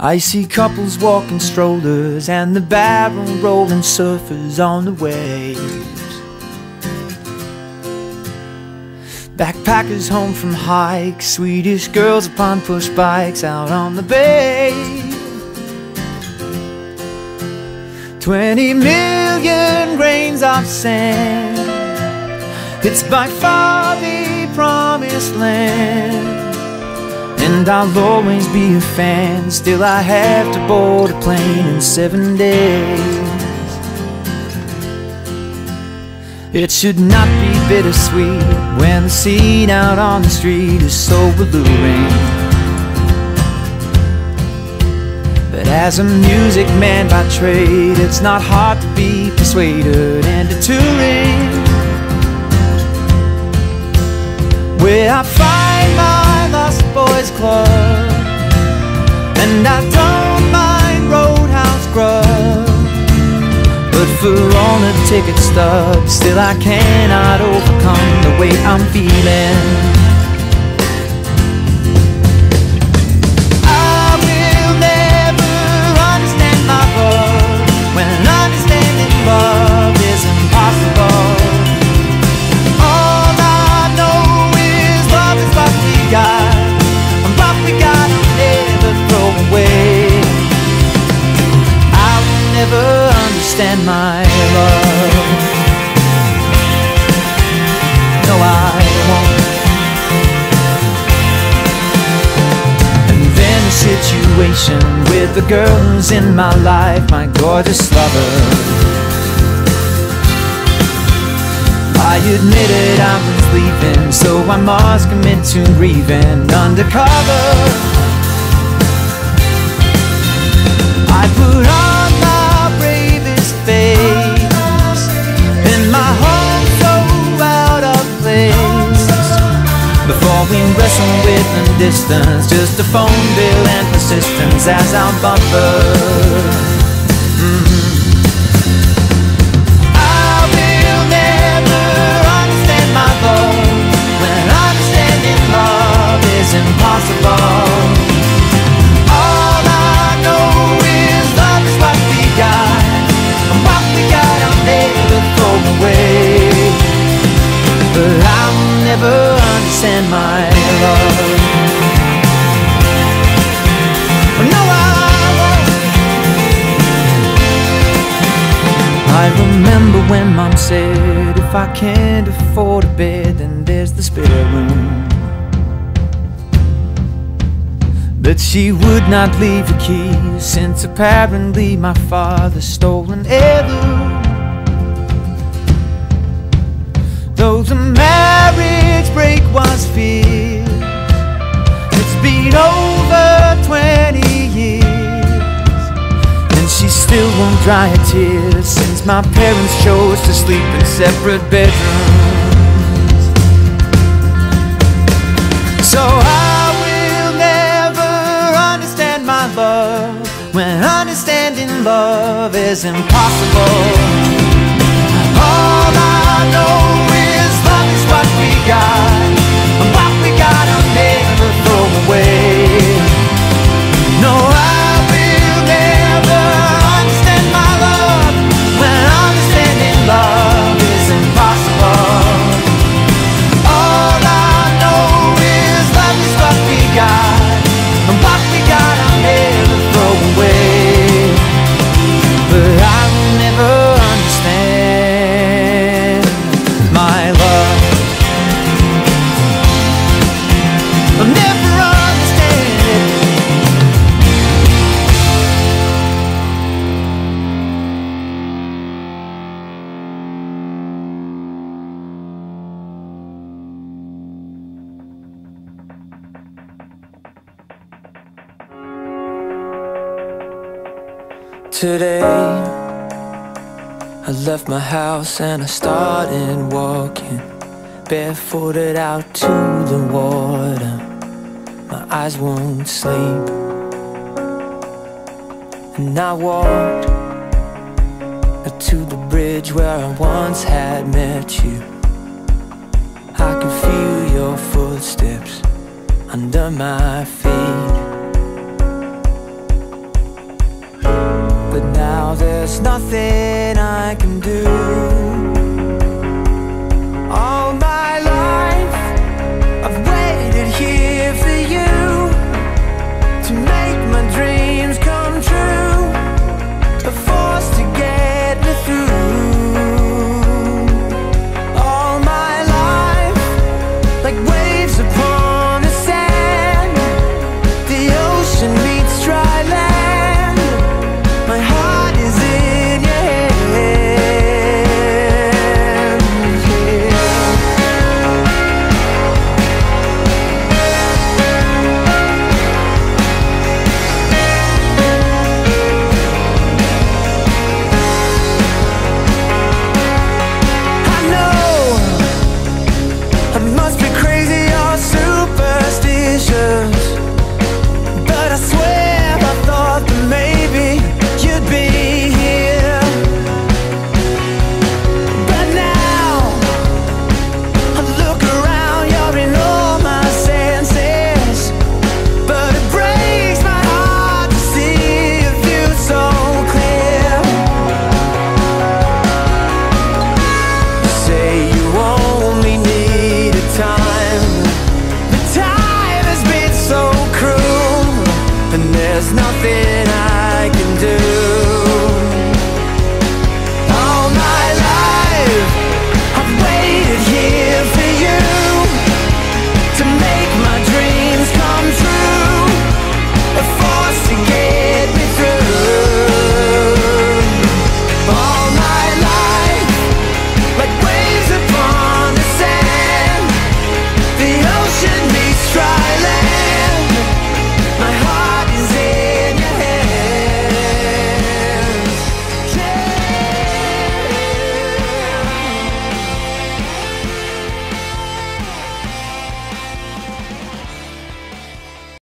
I see couples walking strollers and the barrel rolling surfers on the waves. Backpackers home from hikes, Swedish girls upon push bikes out on the bay. Twenty million grains of sand, it's by far the promised land. And I'll always be a fan. Still I have to board a plane in seven days. It should not be bittersweet When the scene out on the street is so alluring. But as a music man by trade It's not hard to be persuaded into touring Where I find Boys Club. And I don't mind Roadhouse Grub. But for all the ticket stubs Still I cannot overcome the way I'm feeling with the girls in my life My gorgeous lover I admitted I was leaving So I must commit to grieving undercover I put on my bravest face, and my heart so out of place. Before we wrestle with the distance Just a phone bill and persistence as our buffer mm -hmm. I will never understand my When understanding love is impossible said, if I can't afford a bed, then there's the spare room. But she would not leave the keys, since apparently my father stole an heirloom. Though the dry a tear Since my parents chose to sleep in separate bedrooms. So I will never understand my love When understanding love is impossible Today. I left my house and I started walking Barefooted out to the water. My eyes won't sleep. And I walked to the bridge where I once had met you. I could feel your footsteps under my feet But now there's nothing I can do. All my life I've waited here for you To make my dreams come true. A force to get me through. All my life Like waves